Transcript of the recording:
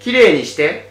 きれいにして。